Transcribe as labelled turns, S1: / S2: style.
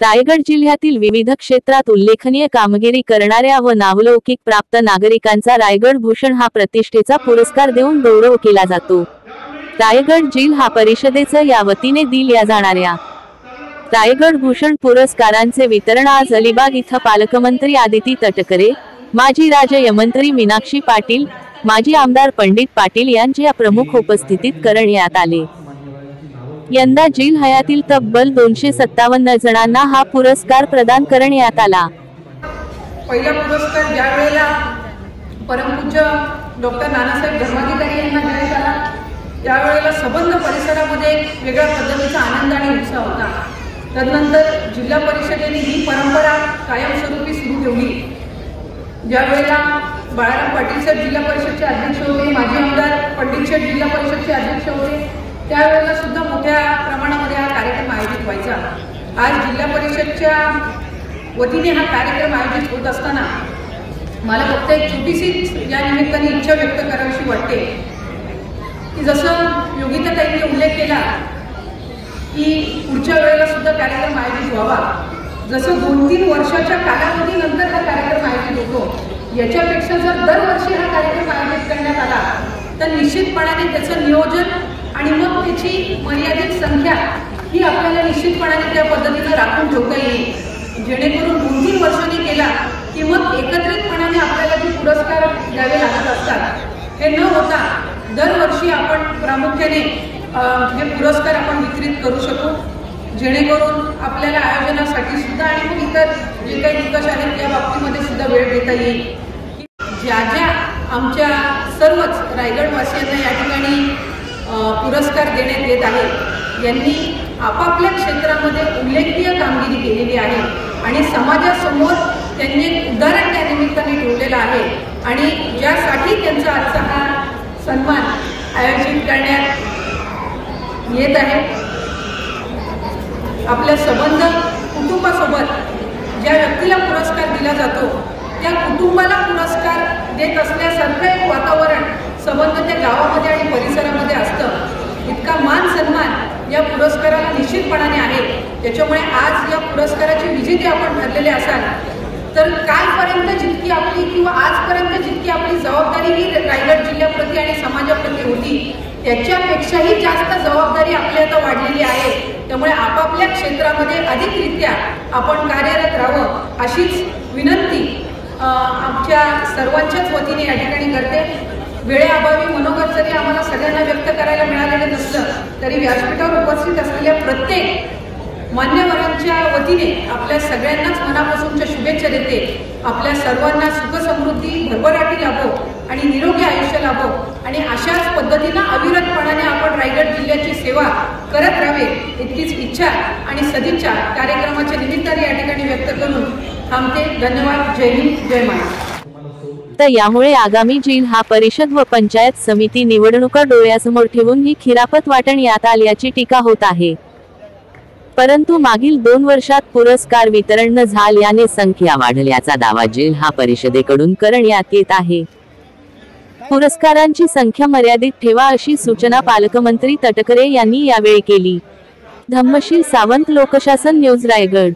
S1: रायगड जिल्ह्यातील विविध क्षेत्रात उल्लेखनीय कामगिरी करणाऱ्या व नावलौकिक प्राप्त नागरिकांचा रायगड भूषण हा प्रतिष्ठेचा पुरस्कार देऊन गौरव केला जातो. रायगड जिल्हा परिषदेचं या वतीने दिल्या जाणाऱ्या रायगड भूषण पुरस्कारांचे वितरण आज अलिबाग इथं पालकमंत्री आदिती तटकरे माजी राज्यमंत्री मीनाक्षी पाटील माजी आमदार पंडित पाटील यांच्या प्रमुख उपस्थितीत करण्यात आले. यंदा जिल हयातील तब्बल दोनशे सत्तावन्न जणांना हा पुरस्कार प्रदान करण्यात आला.
S2: पहिला पुरस्कार ज्या वेळेला परमपूज्य डॉक्टर नानासाहेब धर्माधिकारी यांना देण्यात आला त्यावेळेला सबंध परिसरामध्ये एक वेगळ्या पद्धतीचा आनंद आणि उत्साह होता. तदनंतर जिल्हा परिषदेने ही परंपरा कायमस्वरूपी सुरू ठेवली. ज्यावेळेला बाळाराम पाटील साहेब जिल्हा परिषदचे अध्यक्ष होते माजी आमदार पंडित शेठ जिल्हा परिषदचे अध्यक्ष होते त्यावेळेला सुद्धा मोठ्या प्रमाणामध्ये हा कार्यक्रम आयोजित व्हायचा. आज जिल्हा परिषदच्या वतीने हा कार्यक्रम आयोजित होत असताना मला फक्त एक छोटीशी या निमित्ताने इच्छा व्यक्त करावीशी वाटते. की जसं योगिताताईंनी उल्लेख केला की पुढच्या वेळेला सुद्धा कार्यक्रम आयोजित व्हावा. जसं दोन तीन वर्षाच्या कालावधीनंतर हा कार्यक्रम आयोजित होतो याच्यापेक्षा जर दरवर्षी हा कार्यक्रम आयोजित करण्यात आला तर निश्चितपणाने त्याचं नियोजन आणि मग त्याची मर्यादित संख्या ही आपल्याला निश्चितपणाने त्या पद्धतीनं राखून ठेवता येईल. जेणेकरून दोन तीन वर्षांनी केला की मग एकत्रितपणाने आपल्याला जे पुरस्कार द्यावे लागत असतात. हे न होता दरवर्षी आपण प्रामुख्याने हे पुरस्कार आपण वितरित करू शकू. जेणेकरून आपल्याला आयोजनासाठी सुद्धा आणि मग इतर जे काही निकष आहेत त्या बाबतीमध्ये सुद्धा वेळ देता येईल. ज्या ज्या आमच्या सर्वच रायगडवासियांना या ठिकाणी पुरस्कार देण्यात येत आहे. यांनी आपापल्या क्षेत्रामध्ये उल्लेखनीय कामगिरी केलेली आहे आणि समाजासमोर त्यांनी एक उदाहरण त्या निमित्ताने ठेवलेलं आहे. आणि ज्यासाठी त्यांचा आजचा हा सन्मान आयोजित करण्यात येत आहे. आपल्या संबंध कुटुंबासोबत ज्या व्यक्तीला पुरस्कार दिला जातो त्या कुटुंबाला पुरस्कार देत असल्यासारखं एक वातावरण संबंध त्या गावामध्ये आणि परिसरामध्ये असतं इतका मान सन्मान या पुरस्काराला निश्चितपणाने आहे त्याच्यामुळे आज या पुरस्काराचे विजेते आपण ठरलेले असाल. तर कालपर्यंत जितकी आपली किंवा आजपर्यंत जितकी आपली जबाबदारी ही रायगड जिल्ह्याप्रती आणि समाजाप्रती होती त्याच्यापेक्षाही जास्त जबाबदारी आपली आता वाढलेली आहे. त्यामुळे आपापल्या क्षेत्रामध्ये अधिकरित्या आपण कार्यरत राहावं अशीच विनंती आमच्या सर्वांच्याच वतीने या ठिकाणी करते. वेळेअभावी जरी आम्हाला सगळ्यांना व्यक्त करायला मिळालेलं नसलं तरी व्यासपीठावर उपस्थित असलेल्या प्रत्येक मान्यवरांच्या वतीने आपल्या सगळ्यांनाच मनापासूनच्या शुभेच्छा देते. आपल्या सर्वांना सुखसमृद्धी भरभराटी लाभो आणि निरोगी आयुष्य लाभो. आणि अशाच पद्धतीनं अविरतपणाने आपण रायगड जिल्ह्याची सेवा करत राहावे इतकीच इच्छा आणि सदिच्छा कार्यक्रमाच्या निमित्ताने या ठिकाणी व्यक्त करून थांबते. धन्यवाद. जय हिंद. जय महाराष्ट्र.
S1: तर यामुळे आगामी जिल्हा परिषद व पंचायत समिती निवडणुका डोळ्यासमोर ठेवून ही खिरापत वाटण यात आल्याची टीका होत आहे. परंतु मागील दोन वर्षात पुरस्कार वितरण न झाल्याने संख्या वाढल्याचा दावा जिल्हा परिषदेकडून करण्यात येत आहे. पुरस्कारांची संख्या मर्यादित ठेवा अशी सूचना पालकमंत्री तटकरे यांनी यावेळी केली. धम्मशील सावंत लोकशासन न्यूज रायगड.